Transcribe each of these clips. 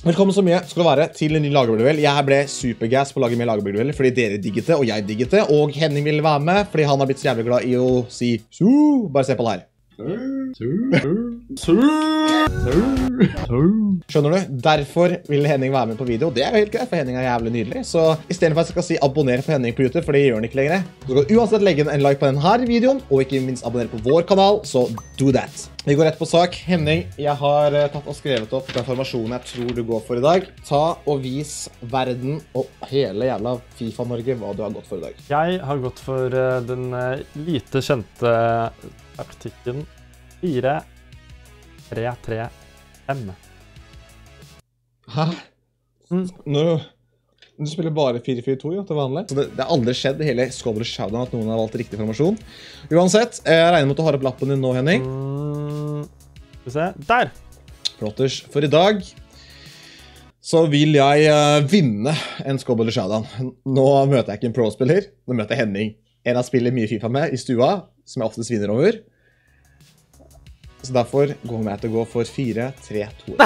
Velkommen så mye skal det være til en ny lagerbyggeduell. Jeg ble supergass på å lage mer lagerbyggedueller fordi dere digget det, og jeg digget det. Og Henning ville være med fordi han har blitt så jævlig glad i å si su. Bare se på det her. Skjønner du? Derfor vil Henning være med på video. Det er jo helt greit, for Henning er jævlig nydelig. Så istedenfor at jeg skal si abonner på Henning på YouTube, for det gjør han ikke lenger, så skal du uansett legge en like på denne videoen, og ikke minst abonnere på vår kanal, så do that. Vi går rett på sak. Henning, jeg har eh, tatt og skrevet opp den formasjonen jeg tror du går for i dag. Ta og vis verden og hele jævla FIFA-Norge hva du har gått for i dag. Jeg har gått for eh, den eh, lite kjente taktikken 4, 3, 3, 5. Hæ? Mm. Nå, du spiller bare 4-4-2 ja, til vanlig. Så det, det har aldri skjedd i hele Scholar Showdown at noen har valgt riktig formasjon. Uansett, jeg regner med at du har opp lappen din nå, Henning. Mm, skal vi se. Der! Flotters. For i dag så vil jeg uh, vinne en Scholar Showdown. Nå møter jeg ikke en pro-spiller. Nå møter jeg Henning. En jeg spiller mye Fifa med i stua, som jeg oftest vinner over. Så derfor går jeg til å gå for 4-3-2.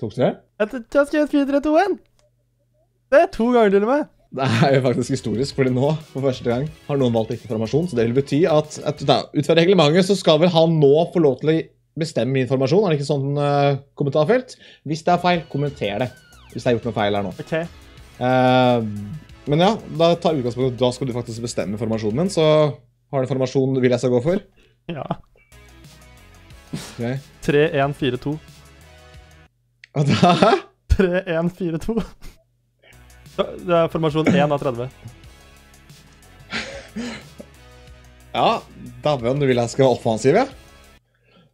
Tok du det? Jeg har skrevet 4, 3, 2, 1. Det er to ganger til og med. Det er jo faktisk historisk, fordi nå for første gang har noen valgt riktig formasjon. Så det vil bety at, at da, ut fra reglementet så skal vel han nå få lov til å bestemme informasjon. Er det ikke sånn uh, kommentarfelt? Hvis det er feil, kommenter det. Hvis det er gjort noe feil her nå. OK. Uh, men ja, da tar jeg utgangspunkt Da skal du faktisk bestemme formasjonen min, Så har du en formasjon du vil jeg skal gå for? Ja. Okay. 3, 1, 4, 2. Hva da 3, 1, 4, 2. Det er formasjon 1 av 30. Ja, dæven, du vil jeg skal være offensiv, ja?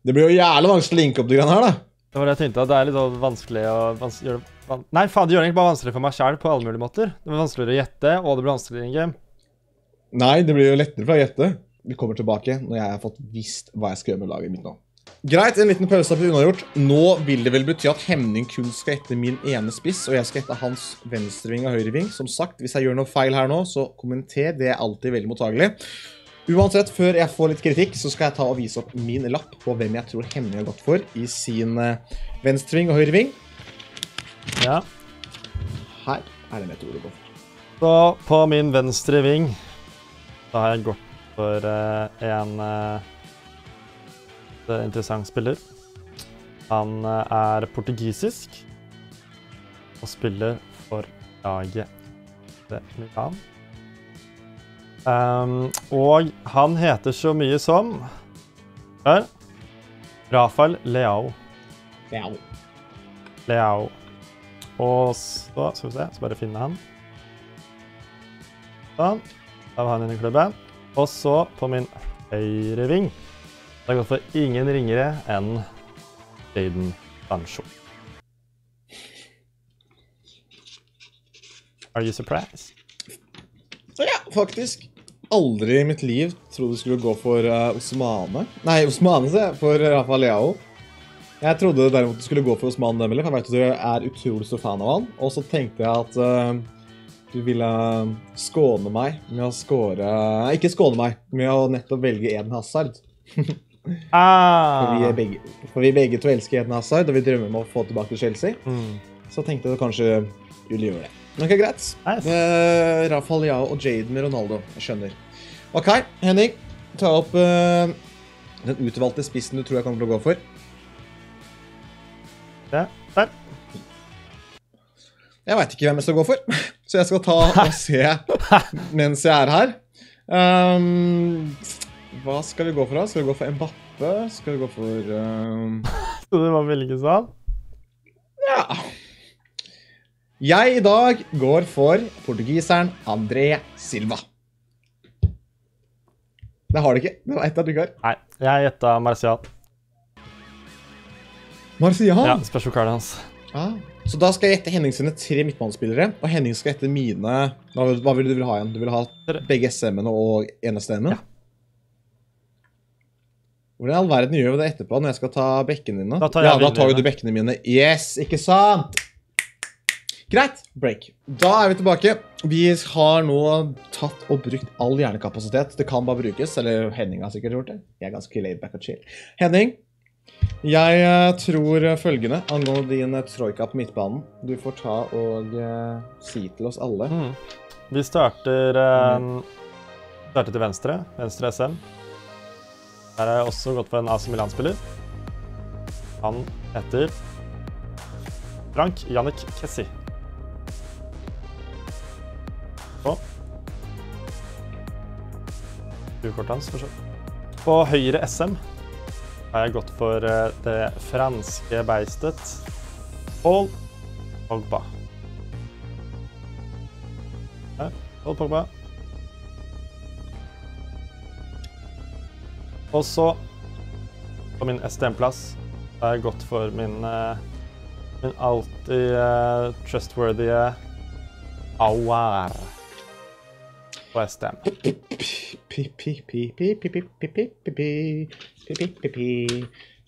Det blir jo jævlig vanskelig å linke opp de greiene her, da. Det var det jeg tenkte. at Det er litt sånn vanskelig å vans gjøre Nei, faen, det gjør det egentlig bare vanskelig for meg sjæl på alle mulige måter. Det blir vanskeligere å gjette, og det blir vanskeligere in game. Nei, det blir jo lettere for deg å gjette. Vi kommer tilbake når jeg har fått visst hva jeg skal gjøre med laget mitt nå. Greit, en liten pause blitt unnagjort. Nå vil det vel bety at Hemning kun skal etter min ene spiss, og jeg skal etter hans venstreving og høyreving. Som sagt, hvis jeg gjør noe feil her nå, så kommenter. Det er alltid veldig mottagelig. Uansett, før jeg får litt kritikk, så skal jeg ta og vise opp min lapp på hvem jeg tror Hemning har gått for i sin eh, venstreving og høyreving. Ja. Her er det går. Så på min venstre ving så har jeg gått for eh, en eh, interessant spiller. Han eh, er portugisisk og spiller for laget Milan. Um, og han heter så mye som Hør. Rafael Leao. Leao. Leao. Og så skal vi se, så bare finne han. Sånn. Var han i klubben. Og så på min høyre ving Det har gått for ingen ringere enn Jaden Bancho. Are you surprised? Ja, faktisk. Aldri i mitt liv trodde du skulle gå for uh, Osmane. Nei, Osmane, se. For Rafa Leao. Jeg trodde derimot du skulle gå for Osman Dembele, for jeg vet at du er utrolig stor fan av han. Og så tenkte jeg at uh, du ville skåne meg med å score ikke skåne meg, med å nettopp velge Eden Hazard. For vi, Ah! begge, for vi begge to elsker Eden Hazard, og vi drømmer om å få tilbake til Chelsea. Mm. Så tenkte jeg kanskje du ville gjøre det. Ok, greit. Nice. Uh, Rafael Yao og Jaden med Ronaldo. Jeg skjønner. OK, Henning. Ta opp uh, den utvalgte spissen du tror jeg kommer til å gå for. Ja, der. Jeg veit ikke hvem jeg skal gå for, så jeg skal ta og se mens jeg er her. Um, hva skal vi gå for, da? Skal vi gå for Mbappe? Skal vi gå for um, Så du bare veldig sånn? Ja. Jeg i dag går for portugiseren André Silva. Det har du ikke. Det var ett av ikke har. Nei, jeg gjetta Marcial. Marcial? Ja, spørs hvor hans. Ah. Så da skal jeg gjette Henning sine tre midtbanespillere, og Henning skal gjette mine Hva, hva vil du vil ha igjen? Du vil ha begge SM-ene og ene STM-en? Ja. Hvordan i all verden gjør vi det etterpå, når jeg skal ta bekkene dine? Da tar jeg ja, da tar jo du bekkene mine. Yes, ikke sant? Greit. Break. Da er vi tilbake. Vi har nå tatt og brukt all hjernekapasitet. Det kan bare brukes. Eller Henning har sikkert gjort det. Jeg er ganske laid back og chill. Henning, Jeg eh, tror følgende angående din eh, troika på midtbanen. Du får ta og eh, si til oss alle Mm. Vi starter eh, starter til venstre. Venstre SM. Her har jeg også gått for en AC Milan-spiller. Han heter Frank Jannik Kessi. Og Brukortet hans, for så. På høyre SM har jeg gått for eh, det franske beistet Paul Pogba. Her, Paul Pogba. Og så, på min STM-plass, har jeg gått for min, eh, min alltid uh, trustworthy Awar og jeg Westham.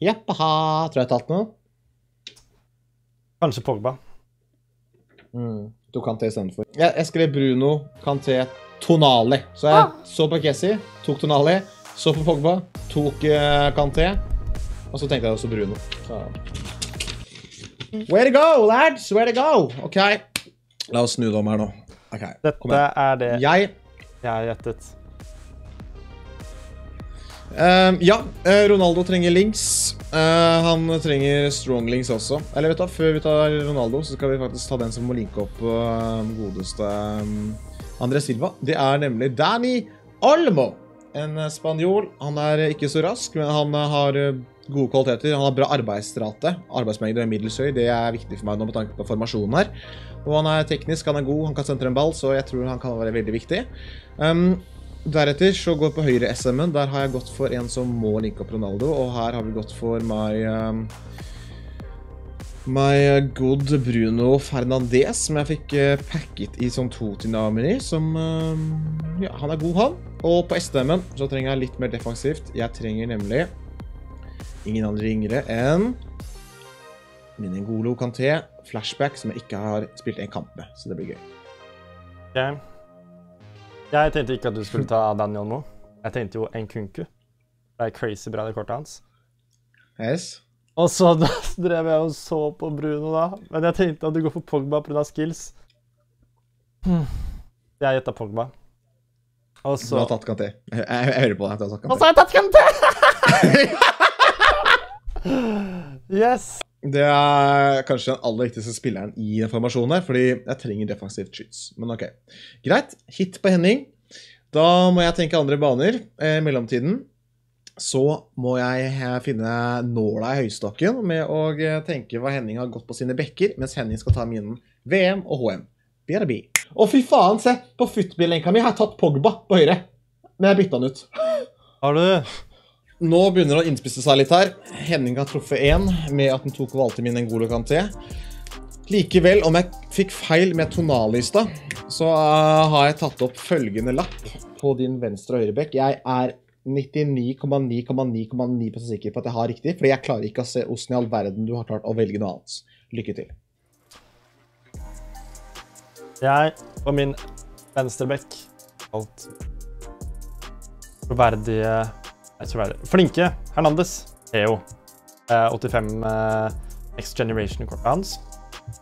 Jappaha. Tror jeg har tatt noe. Kanskje Pogba. Mm. Du kan te istedenfor. Jeg, jeg skrev Bruno kan te Tonali. Så jeg ah! så på Kessi, tok Tonali. Så på Pogba, tok uh, Kanté. Og så tenkte jeg også Bruno. Så. Way to go, lads! Way to go! OK. La oss snu det om her nå. Okay, Dette er det. Jeg jeg gjettet. Uh, ja, eh, Ronaldo trenger links. Uh, han trenger strong links også. Eller vet du før vi tar Ronaldo, så skal vi faktisk ta den som må linke opp um, godeste um, André Silva. Det er nemlig Danny Almo, En spanjol. Han er ikke så rask, men han har gode kvaliteter. Han har bra arbeidsrate. Arbeidsmengde er middels høy. Det er viktig for meg nå med tanke på formasjonen her. Og han er teknisk, han er god, han kan sentre en ball, så jeg tror han kan være veldig viktig. Um, Deretter så går jeg på høyre SM-en. Der har jeg gått for en som må linke opp Ronaldo, og her har vi gått for my um, My good Bruno Fernandez, som jeg fikk uh, packet i sånn to dynaminer, som um, Ja, han er god, han. Og på STM-en så trenger jeg litt mer defensivt. Jeg trenger nemlig ingen andre ringere enn min Ngolo Kanté, flashback, som jeg ikke har spilt en kamp med, så det blir gøy. Ok. Jeg tenkte ikke at du skulle ta Daniel Mo. Jeg tenkte jo Nkunku. Det er crazy bra, det kortet hans. Yes. Og så da drev jeg og så på Bruno, da. Men jeg tenkte at du går for Pogba pga. skills. Hmm. Jeg gjetta Pogba. Og så Du har tatt Kanté. Jeg, jeg, jeg hører på deg. at du har tatt Kanté. Og så har jeg tatt Kanté! yes! Det er kanskje den aller viktigste spilleren i den formasjonen her, fordi jeg trenger defensivt skyts. Men ok. Greit. Hit på Henning. Da må jeg tenke andre baner. Eh, I mellomtiden så må jeg eh, finne nåla i høystokken med å eh, tenke hva Henning har gått på sine bekker, mens Henning skal ta minen VM og HM. BRB. Å, fy faen, se! På football-lenka mi har jeg tatt Pogba på høyre. Men jeg bytta den ut. Har du? Nå begynner det å innspisse seg litt her. Henning har truffet én med at han tok og valgte min Ngolo Kanté. Likevel, om jeg fikk feil med tonallista, så eh, har jeg tatt opp følgende lapp på din venstre og høyre bekk. Jeg er 99,9,9,9 sikker på at jeg har riktig, fordi jeg klarer ikke å se åssen i all verden du har klart å velge noe annet. Lykke til. Jeg på min venstre bekk Alt troverdige Flinke Hernandez. EO. jo 85 eh, Next Generation-kortet hans.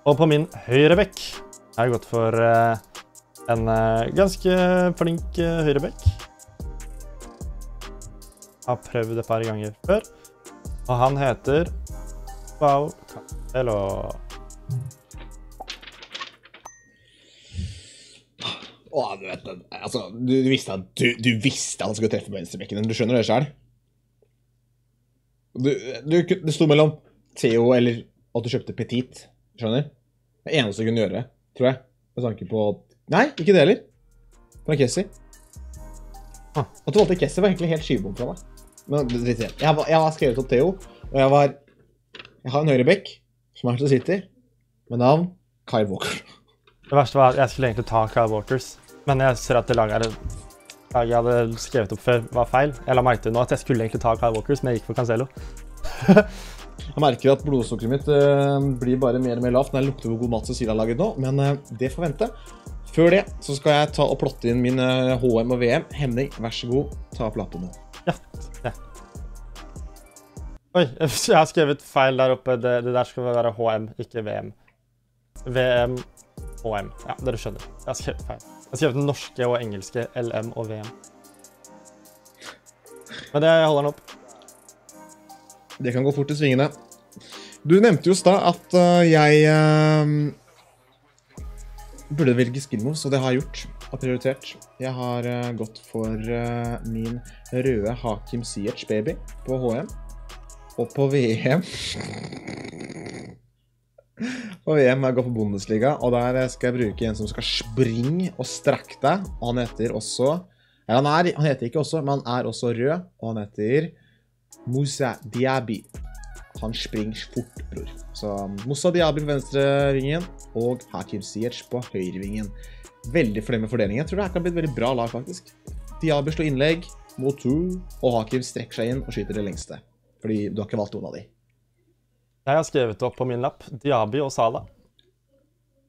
Og på min høyre bekk har jeg gått for eh, en eh, ganske flink eh, høyre bekk. Har prøvd et par ganger før. Og han heter Bao Cancelo. Åh, du vet. Altså, du, du visste at du, du visste at han skulle treffe på venstrebekken. Du skjønner det sjøl? Det sto mellom Theo eller at du kjøpte Petit. Skjønner? Det eneste du kunne gjøre, tror jeg. Med tanke på Nei, ikke det heller. Fra Kessi. Ah. At du valgte Kessi, var egentlig helt skivebom fra meg. Men. Jeg, var- jeg har skrevet opp Theo, og jeg var Jeg har en høyrebekk som er til City, med navn Kai Walker. Det verste var at jeg skulle egentlig ta Kyle Walkers, men jeg ser at det laget, laget jeg hadde skrevet opp før, var feil. Jeg la merke til nå at jeg skulle egentlig ta Kyle Walkers, men jeg gikk for Cancelo. Jeg merker at blodsukkeret mitt eh, blir bare mer og mer lavt når jeg lukter hvor god mat Cecilie har laget nå, men eh, det får vente. Før det så skal jeg ta og plotte inn min HM og VM. Henning, vær så god, ta opp lappen nå. Ja. ja. Oi, jeg har skrevet feil der oppe. Det, det der skal være HM, ikke VM. VM, HM. Ja, dere skjønner. Jeg har skrevet feil. Jeg den norske og engelske LM og VM. Men det holder den opp. Det kan gå fort i svingene. Du nevnte jo i stad at øh, jeg uh, burde velge skillmoves, og det har jeg gjort. Har prioritert. Jeg har uh, gått for uh, min røde Hakim Ziyech baby på HM. Og på VM På VM jeg går på Bundesliga, og der skal jeg bruke en som skal springe og strekke deg. Og han heter også Eller han, er, han heter ikke også, men han er også rød, og han heter Moussa Diaby. Han springer fort, bror. Så Moussa Diaby på venstrevingen og Hakim Ziyech på høyrevingen. Veldig fornøyd med fordelingen. Jeg tror det her kan bli et veldig bra lag, faktisk. Diaby slår innlegg, mot to, og Hakim strekker seg inn og skyter det lengste. Fordi du har ikke valgt noen av de. Jeg har skrevet opp på min lapp Diaby og Sala.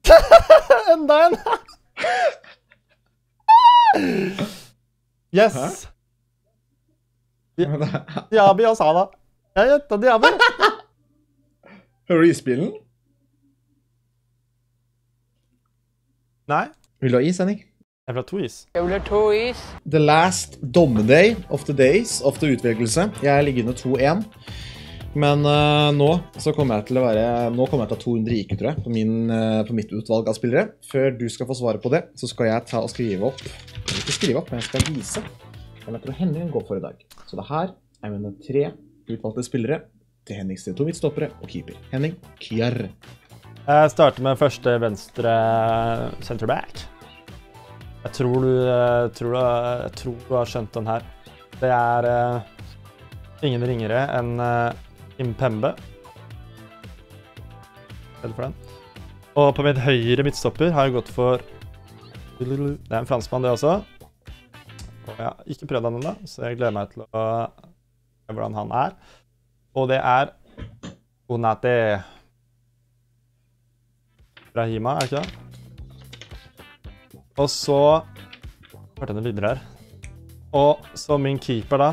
Enda en! Yes! Diaby og Sala. Jeg gjetta Diaby. Hører du isbilen? Nei, Vil du ha is, Henning? jeg vil ha to is. Jeg vil ha to is. The last dommeday of the days of the utvelgelse. Jeg ligger under 2-1. Men uh, nå så kommer jeg til å være Nå kommer jeg til å ha 200 IQ, tror jeg, på, min, uh, på mitt utvalg av spillere. Før du skal få svaret på det, så skal jeg ta og skrive opp ikke skrive opp, men jeg skal vise hvem jeg tror Henning går for i dag. Så det her er mine tre utvalgte spillere til Hennings to midtstoppere og keeper. Henning Kjær. Jeg starter med første venstre center back. Jeg tror du, tror du, tror du har skjønt den her. Det er uh, ingen ringere enn Impembe. Redd for den. Og på min høyre midtstopper har jeg gått for Det er en franskmann, det også. Og jeg har ikke prøvd han ennå, så jeg gleder meg til å se hvordan han er. Og det er Onate. Rahima, er det ikke det? Og så Hørte jeg noen lyder her. Og så min keeper, da.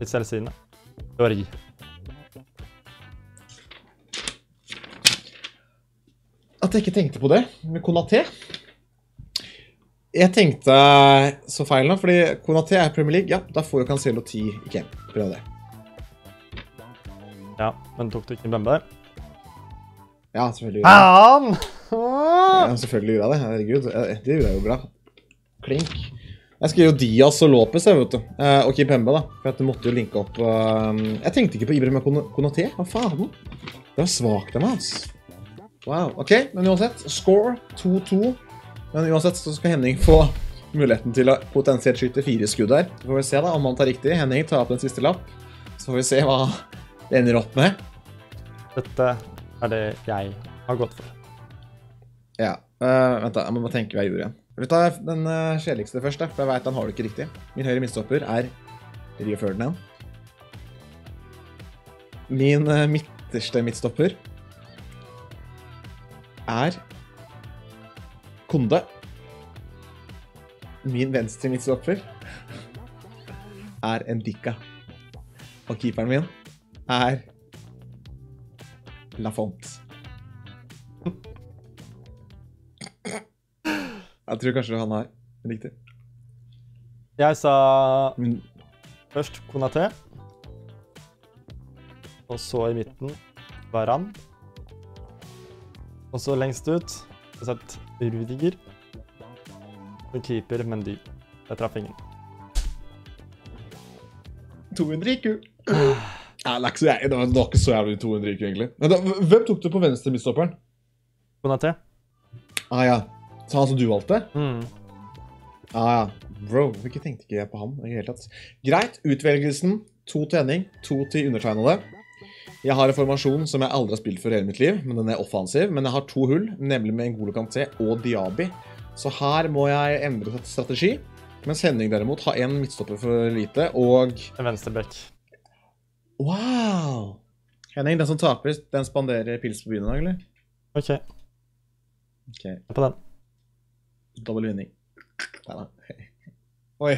Litt selvsigende. Georgi. At jeg ikke tenkte på det med Konaté. Jeg tenkte så feil nå, fordi Konaté er Premier League. Ja, da får jo Cancelo 10 i camp. Prøv det. Ja, men tok du ikke en bembe? Ja, selvfølgelig gjorde jeg det. Ja, selvfølgelig gjorde jeg det. Herregud, eh, det gjorde jeg jo bra. Klink. Jeg skrev jo Diaz og Lopez, jeg, vet du. Eh, og Kipembe, da. For at det måtte jo linke opp eh, Jeg tenkte ikke på Ibrahim Kon- Konaté. Hva faen? Det var svakt av meg, ass. Wow. OK, men uansett. Score 2-2. Men uansett så skal Henning få muligheten til å potensielt skyte fire skudd her. Så får vi se da om han tar riktig. Henning tar opp den siste lapp. Så får vi se hva det ender opp med. Dette er det jeg har gått for. Ja. Uh, vent, da. Jeg må bare tenke hva jeg gjorde igjen. Vi tar den uh, kjedeligste først, da, for jeg veit han har det ikke riktig. Min høyre midtstopper er Rio Ferdinand. Min eh, midterste midtstopper er Konde. Min venstre midtstopper er Endika. Og keeperen min er Lafont. Jeg tror kanskje han er riktig. Jeg sa først Konaté. Og så i midten Varan. Og så lengst ut har jeg sett Rudiger. Og keeper Mendy. Jeg traff ingen. 200 IQ. Ja, det, er ikke så, jævlig- det var ikke så jævlig 200 IQ, egentlig. Men da, hvem tok du på venstre midtstopperen? Bonaté. Ah, ja. Så han som du valgte? Mm. Ah, ja. Bro, hvorfor tenkte ikke jeg på han i det hele tatt? Greit. Utvelgelsen. To til Henning, to til undertegnede. Jeg har en formasjon som jeg aldri har spilt før i hele mitt liv, men den er offensiv. Men jeg har to hull, nemlig med Ngolo Kanté og Diaby. Så her må jeg endre strategi. Mens Henning derimot har én midtstopper for lite, og En venstreback. Wow! Henning, den som taper, den spanderer pils på byen i dag, eller? OK, Ok, jeg er på den. dobbel vinning. Nei da. Oi.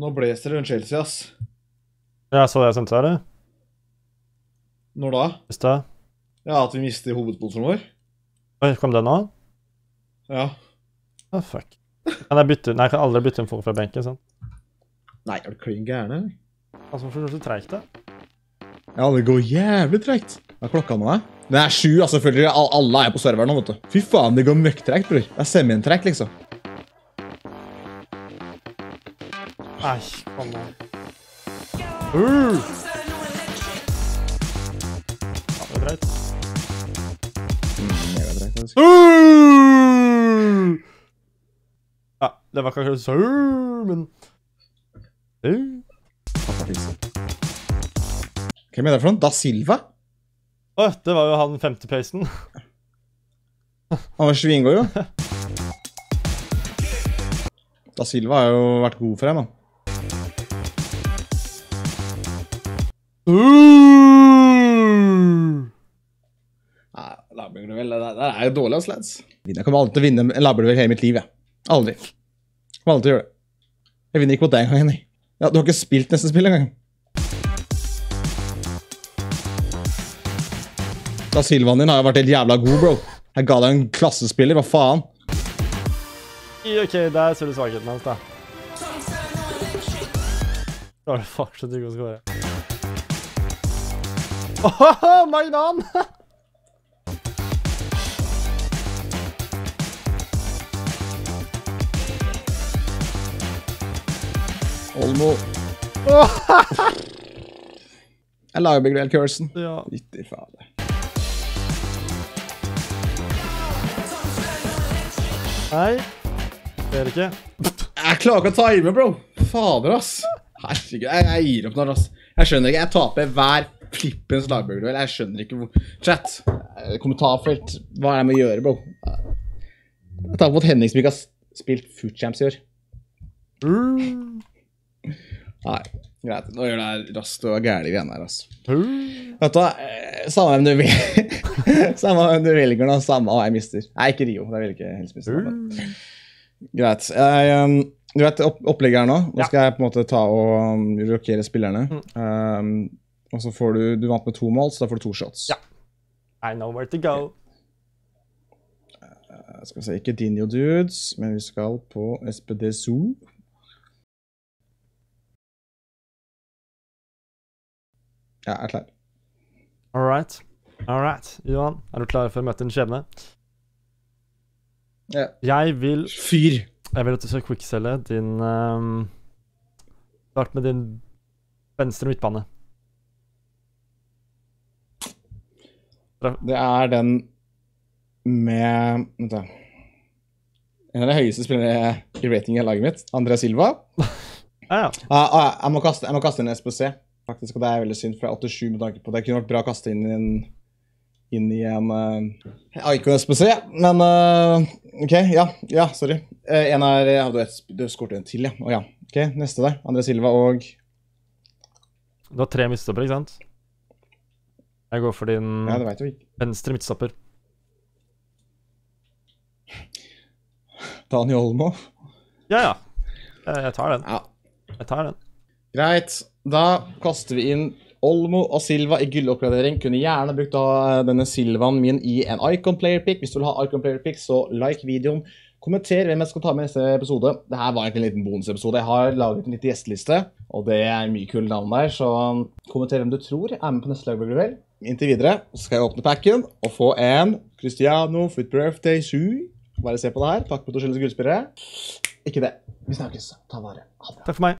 Nå blåser det rundt Chelsea, ass. Ja, så det jeg sendte deg, eller? Når da? I stad? Ja, At vi mister hovedsponsoren vår? Oi, kom det nå? Ja. Å, fuck. Kan jeg bytte Nei, jeg kan aldri bytte inn folk fra benken, sant? Nei, er du klin gæren, eller? Altså, hvorfor går det så treigt, da? Ja, det går jævlig treigt. Hva er klokka nå, da? Det er sju, altså, selvfølgelig. Alle er på serveren nå, vet du. Fy faen, det går møkktreigt, bror. Det er sementrekk, liksom. Nei, kom an. Uh! Faktisk. Uh! Ja, det var kanskje så men. Hvem er det for noen? Da Silva? Å, det var jo han femtepasten. Han var svingod, jo. Da Silva har jo vært god for dem, da. Uh! Nei, Lagbjørnduell, det der er jo dårlig, ass, lads. Jeg kommer alltid til å vinne en Lagbjørnduell hele mitt liv, jeg. Aldri. Jeg Kommer aldri til å gjøre det. Jeg vinner ikke mot deg engang, Henning. Ja, du har ikke spilt neste spill engang. Da Silvaen din har jo vært helt jævla god, bro. Jeg ga deg en klassespiller, hva faen? OK, der ser du svakheten hans, da. Da er det fortsatt ikke å skåre. Ohoho, Magnan! Olmo. Jeg lager Lagbjørnduell-cursen. ja. Fytti fader. Nei, det er det ikke. Jeg klarer ikke å time, bro. Fader, ass. Herregud, jeg, jeg gir opp nå, ass. Jeg skjønner ikke. Jeg taper hver flippens lagburgerduell. Jeg skjønner ikke hvor Chat. eh, Kommentarfelt. Hva er det med å gjøre, bro? Jeg taper mot Henning som ikke har spilt Foot Champs i år. Uh, Nei, greit. Nå gjør det her raskt og gærne igjen her, uh. Vet du hva, samme hvem du vil Samme hvem du velger nå, samme hva jeg mister. Nei, ikke Rio. Det vil ikke helst miste. Greit. Jeg, um, du vet opp opplegget her nå. Nå skal jeg på en måte ta og um, rokere spillerne. Mm. Um, og så får du Du vant med to mål, så da får du to shots. Ja. I know where to go. Uh, skal se, Ikke Dinjo Dudes, men vi skal på SPD Zoo. Jeg er klar. All right. All right. Johan, er du klar for å møte en skjebne? Ja. Jeg vil Fyr! Jeg vil at du skal quickcelle din um, Start med din venstre midtbane. Det er den med Vent, da. En av de høyeste spillerne i rating i laget mitt, André Silva. Ja, ja. Ah, ah, jeg, må kaste, jeg må kaste en SPC, faktisk, og det er veldig synd, for jeg er 87 med tanke på det. det kunne vært bra å kaste inn i en, inn i en uh, Icon SPC, men uh, OK, ja, ja, sorry. Eh, en er ja, hadde du skåret en til, ja. Oh, ja. OK, neste der. André Silva og Du har tre midtstoppere, ikke sant? Jeg går for din Ja, det vet ikke. venstre midtstopper. Daniel Olmo. Ja, ja. Jeg tar den. Ja. Jeg tar den. Greit. Da kaster vi inn Olmo og Silva i gulloppgradering. Kunne gjerne brukt denne Silvaen min i en Icon Player Pick. Hvis du vil ha Icon Player Pick, så like videoen. Kommenter hvem jeg skal ta med i neste episode. Dette var egentlig en liten bonusepisode. Jeg har laget en liten gjesteliste, og det er mye kule navn der, så kommenter hvem du tror er med på neste lagbuggduell. Inntil videre så skal jeg åpne packen og få en Cristiano Foot Birthday 7. Bare se på det her. Takk for at du skylder gullspillere. Ikke det. Vi snakkes. Ta vare. Ha det. Takk for meg.